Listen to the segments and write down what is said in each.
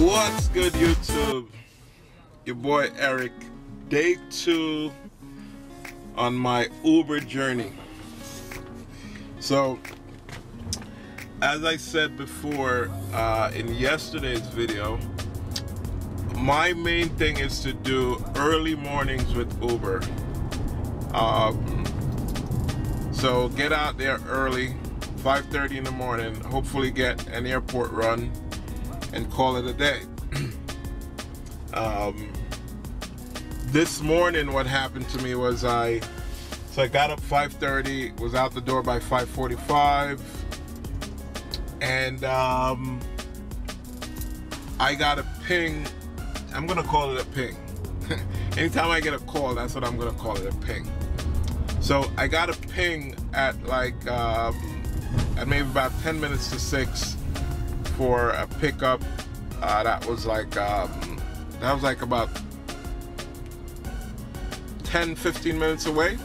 What's good, YouTube? Your boy Eric. Day two on my Uber journey. So, as I said before uh, in yesterday's video, my main thing is to do early mornings with Uber. Um, so get out there early, 5:30 in the morning. Hopefully, get an airport run and call it a day. um, this morning, what happened to me was I, so I got up 5:30, was out the door by 5:45, and um, I got a ping. I'm gonna call it a ping. Anytime I get a call, that's what I'm gonna call it a ping. So I got a ping at like um, at maybe about 10 minutes to six for a pickup uh, that was like um, that was like about 10 15 minutes away.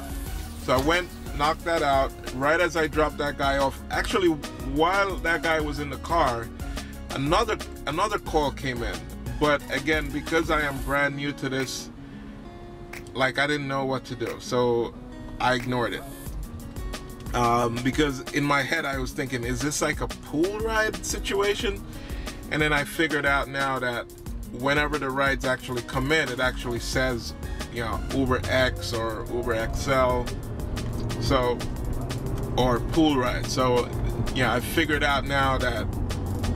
So I went knocked that out. Right as I dropped that guy off actually while that guy was in the car another another call came in. But again because I am brand new to this like I didn't know what to do. So I ignored it um, because in my head I was thinking, is this like a pool ride situation? And then I figured out now that whenever the rides actually come in, it actually says, you know, Uber X or Uber XL, so or pool ride. So yeah, I figured out now that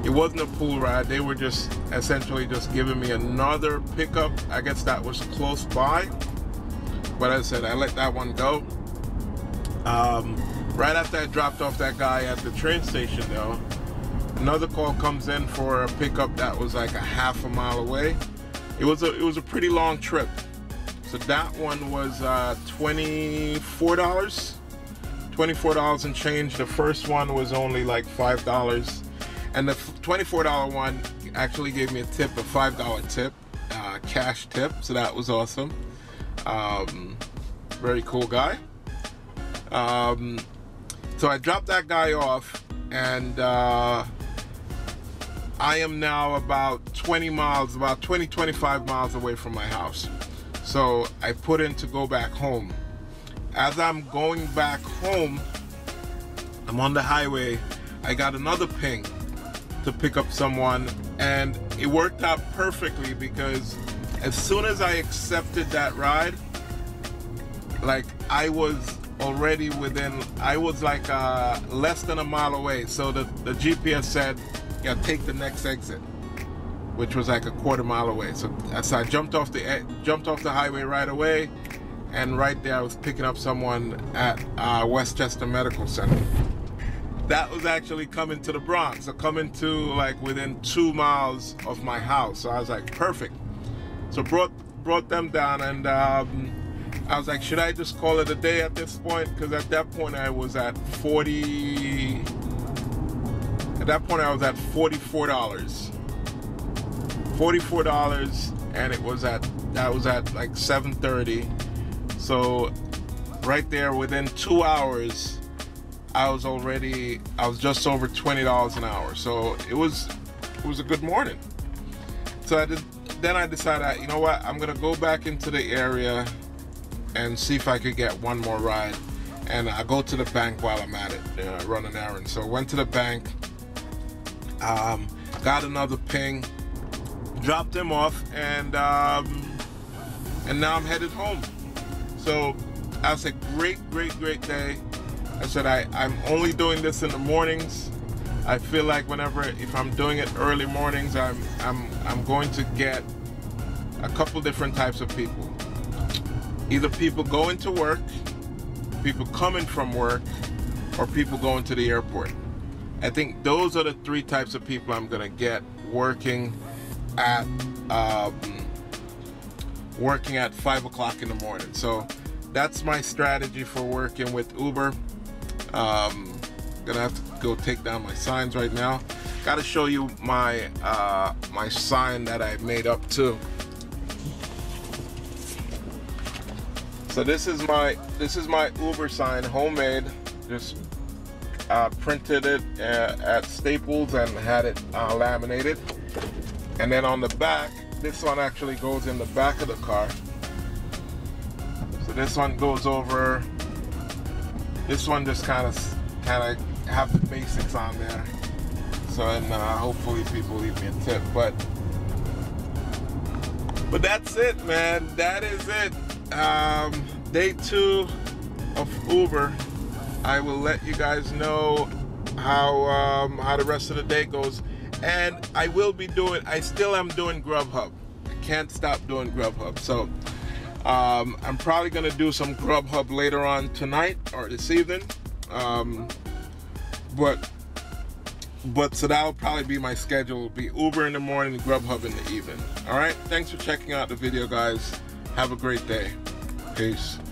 it wasn't a pool ride. They were just essentially just giving me another pickup. I guess that was close by. But I said, I let that one go. Um, Right after I dropped off that guy at the train station, though, another call comes in for a pickup that was like a half a mile away. It was a it was a pretty long trip. So that one was uh, twenty-four dollars, twenty-four dollars and change. The first one was only like five dollars, and the twenty-four dollar one actually gave me a tip, a five dollar tip, uh, cash tip. So that was awesome. Um, very cool guy. Um, so I dropped that guy off, and uh, I am now about 20 miles, about 20, 25 miles away from my house. So I put in to go back home. As I'm going back home, I'm on the highway. I got another ping to pick up someone, and it worked out perfectly because as soon as I accepted that ride, like I was already within i was like uh, less than a mile away. So the, the gps said yeah take the next exit which was like a quarter mile away. So, so i jumped off the jumped off the highway right away and right there i was picking up someone at uh, westchester medical center. That was actually coming to the bronx so coming to like within two miles of my house. So i was like perfect. So brought brought them down and um, I was like, should I just call it a day at this point? Because at that point I was at 40. At that point I was at $44. $44 and it was at that was at like 7:30. So right there within 2 hours I was already I was just over $20 an hour. So it was it was a good morning. So I did then I decided, you know what, I'm gonna go back into the area and see if I could get one more ride. And I go to the bank while I'm at it, uh, run an errand. So went to the bank, um, got another ping, dropped him off, and um, and now I'm headed home. So that was a great, great, great day. I said I, I'm only doing this in the mornings. I feel like whenever if I'm doing it early mornings, I'm I'm I'm going to get a couple different types of people either people going to work, people coming from work, or people going to the airport. I think those are the three types of people I'm gonna get working at um, working at five o'clock in the morning. So that's my strategy for working with Uber. Um, gonna have to go take down my signs right now. Got to show you my uh, my sign that I made up too. So this is my this is my Uber sign, homemade. Just uh, printed it uh, at Staples and had it uh, laminated. And then on the back, this one actually goes in the back of the car. So this one goes over. This one just kind of kind of have the basics on there. So and uh, hopefully people leave me a tip. But but that's it, man. That is it. Um, day two of Uber. I will let you guys know how um, how the rest of the day goes. And I will be doing. I still am doing Grubhub. I can't stop doing Grubhub. So um, I'm probably gonna do some Grubhub later on tonight or this evening. Um, but but so that'll probably be my schedule. It'll be Uber in the morning, Grubhub in the evening. All right. Thanks for checking out the video, guys. Have a great day. Peace.